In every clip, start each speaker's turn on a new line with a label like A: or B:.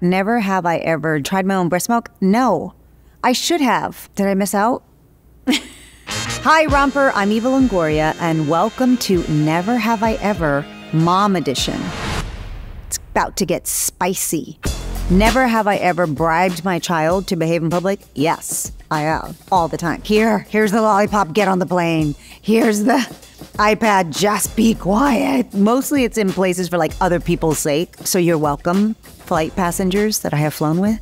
A: Never have I ever tried my own breast milk. No, I should have. Did I miss out? Hi, Romper. I'm Eva Longoria, and welcome to Never Have I Ever Mom Edition. It's about to get spicy. Never have I ever bribed my child to behave in public. Yes, I have all the time. Here, here's the lollipop. Get on the plane. Here's the iPad. Just be quiet. Mostly, it's in places for like other people's sake. So you're welcome, flight passengers that I have flown with.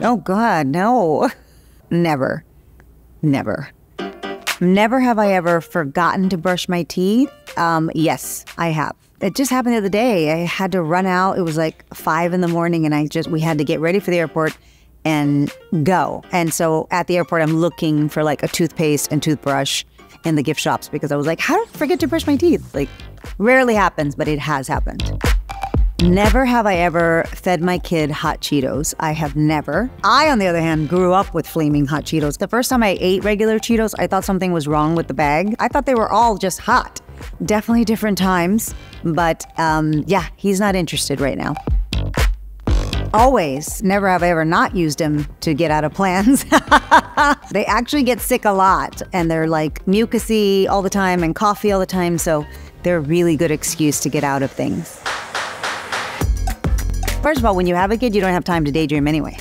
A: Oh God, no, never, never. Never have I ever forgotten to brush my teeth. Um, yes, I have. It just happened the other day. I had to run out. It was like five in the morning, and I just we had to get ready for the airport and go. And so at the airport, I'm looking for like a toothpaste and toothbrush in the gift shops because I was like, how did I forget to brush my teeth? Like, rarely happens, but it has happened. Never have I ever fed my kid hot Cheetos. I have never. I, on the other hand, grew up with flaming hot Cheetos. The first time I ate regular Cheetos, I thought something was wrong with the bag. I thought they were all just hot. Definitely different times, but um, yeah, he's not interested right now. Always, never have I ever not used them to get out of plans. they actually get sick a lot and they're like mucusy all the time and coffee all the time, so they're a really good excuse to get out of things. First of all, when you have a kid, you don't have time to daydream anyway.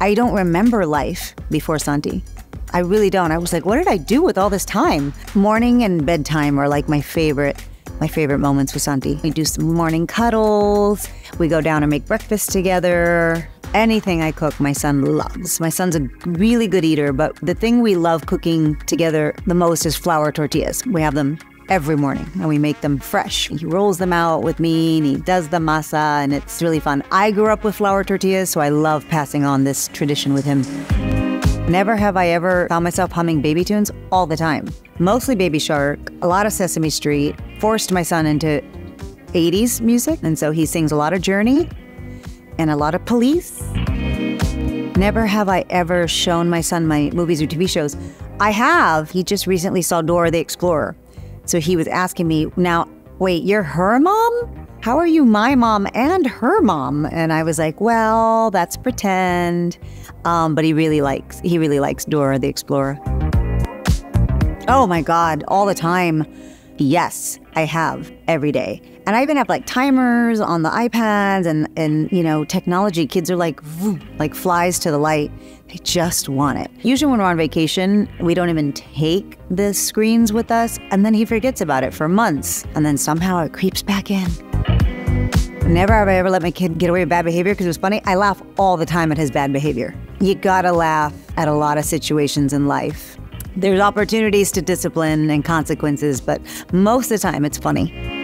A: I don't remember life before Santi. I really don't. I was like, what did I do with all this time? Morning and bedtime are like my favorite, my favorite moments with Santi. We do some morning cuddles. We go down and make breakfast together. Anything I cook, my son loves. My son's a really good eater, but the thing we love cooking together the most is flour tortillas. We have them every morning and we make them fresh. He rolls them out with me and he does the masa and it's really fun. I grew up with flour tortillas, so I love passing on this tradition with him. Never have I ever found myself humming baby tunes all the time. Mostly Baby Shark, a lot of Sesame Street, forced my son into 80s music, and so he sings a lot of Journey and a lot of Police. Never have I ever shown my son my movies or TV shows. I have. He just recently saw Dora the Explorer. So he was asking me, now, wait, you're her mom? How are you my mom and her mom? And I was like, well, that's pretend. Um, but he really likes he really likes Dora the Explorer. Oh my god, all the time. Yes, I have every day. And I even have like timers on the iPads and and you know, technology. Kids are like like flies to the light. They just want it. Usually when we're on vacation, we don't even take the screens with us and then he forgets about it for months and then somehow it creeps back in. Never have I ever let my kid get away with bad behavior because it was funny. I laugh all the time at his bad behavior. You gotta laugh at a lot of situations in life. There's opportunities to discipline and consequences, but most of the time it's funny.